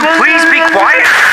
please be quiet?